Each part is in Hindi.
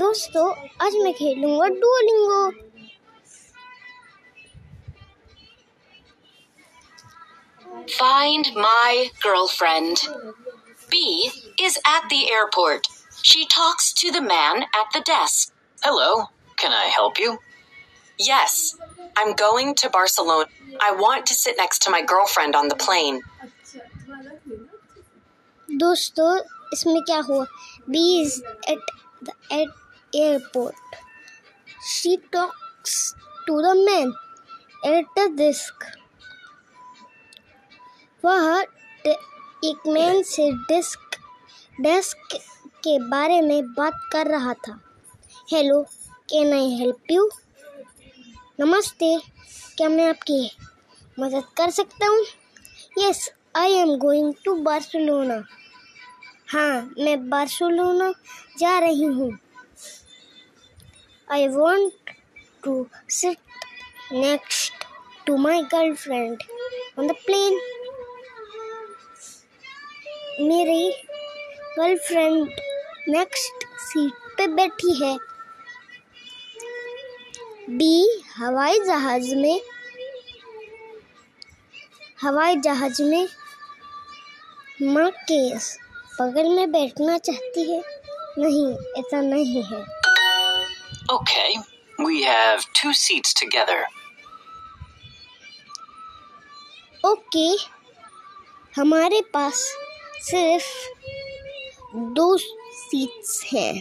दोस्तों आज मैं खेलूंगा Duolingo Find my girlfriend. B is at the airport. She talks to the man at the desk. Hello, can I help you? Yes, I'm going to Barcelona. I want to sit next to my girlfriend on the plane. दोस्तों इसमें क्या हुआ B is at the at airport she talks to the man at the desk वह एक मैन से डेस्क डेस्क के बारे में बात कर रहा था hello can I help you नमस्ते क्या मैं आपकी मदद कर सकता हूँ yes I am going to Barcelona हाँ मैं बार्सिलोना जा रही हूँ I want to sit next to my girlfriend on the plane मेरी गर्लफ्रेंड नेक्स्ट सीट पे बैठी है। बी हवाई जहाज़ में। हवाई जहाज़ में माँ के बगल में बैठना चाहती है। नहीं, ऐसा नहीं है। Okay, we have two seats together. Okay हमारे पास सिर्फ़ दो सीट्स हैं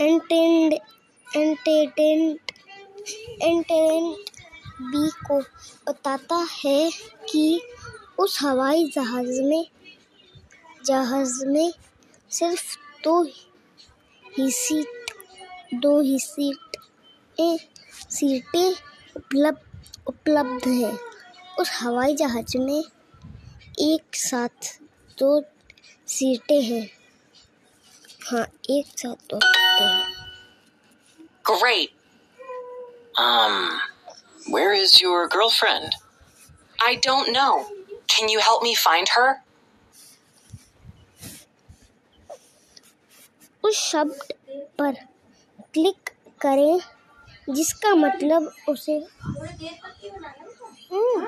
एंटेंड एंटेटेंट एंटेंट बी को बताता है कि उस हवाई जहाज़ में जहाज़ में सिर्फ़ दो ही सीट दो ही सीट ए, सीटें उपलब्ध उपलब्ध हैं उस हवाई जहाज़ में एक साथ दो सीटें हैं हाँ एक साथ दो सीटें हैं Great. Um, where is your girlfriend? I don't know. Can you help me find her? उस शब्द पर क्लिक करें जिसका मतलब उसे हम्म,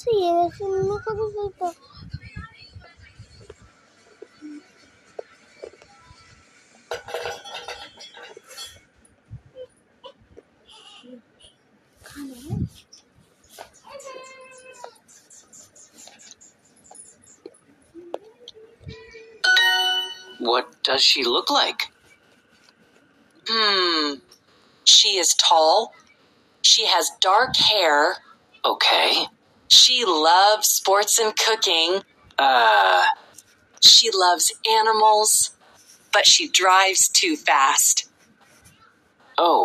तो ये वैसे What does she look like? Hmm. She is tall. She has dark hair. Okay. She loves sports and cooking. Uh, She loves animals. But she drives too fast. oh.